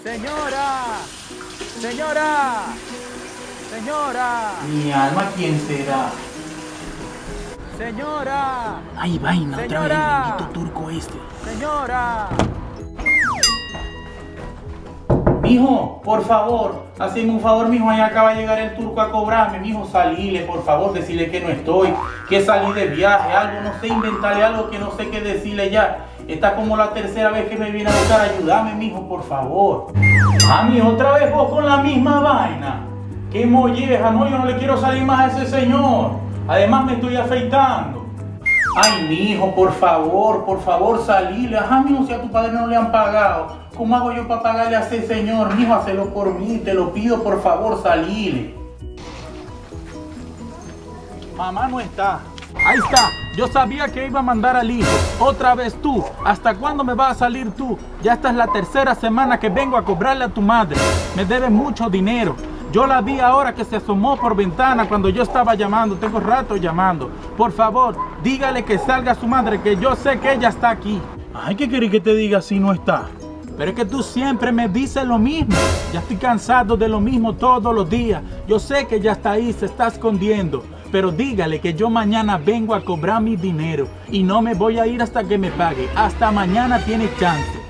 Señora, señora, señora, Mi alma, ¿quién será? señora, Ay, vaina, otra vez el bendito turco este. señora. Mijo, por favor, haceme un favor, mijo, ahí acaba de llegar el turco a cobrarme, mijo, salile, por favor, decirle que no estoy, que salí de viaje, algo, no sé, inventarle algo que no sé qué decirle ya. Esta como la tercera vez que me viene a buscar, ayúdame, mijo, por favor. Ah, mijo, otra vez vos con la misma vaina. Qué molleja, no, yo no le quiero salir más a ese señor. Además me estoy afeitando. Ay, mijo, por favor, por favor, salile. Ajá, mijo, si a tu padre no le han pagado. ¿Cómo hago yo para pagarle a ese señor? Mijo, hacelo por mí, te lo pido, por favor, salile. Mamá no está. Ahí está. Yo sabía que iba a mandar al hijo. Otra vez tú. ¿Hasta cuándo me vas a salir tú? Ya esta es la tercera semana que vengo a cobrarle a tu madre. Me debe mucho dinero. Yo la vi ahora que se asomó por ventana cuando yo estaba llamando. Tengo rato llamando. Por favor, dígale que salga su madre, que yo sé que ella está aquí. Ay, ¿qué querés que te diga si no está? Pero es que tú siempre me dices lo mismo. Ya estoy cansado de lo mismo todos los días. Yo sé que ella está ahí, se está escondiendo. Pero dígale que yo mañana vengo a cobrar mi dinero y no me voy a ir hasta que me pague. Hasta mañana tiene chance.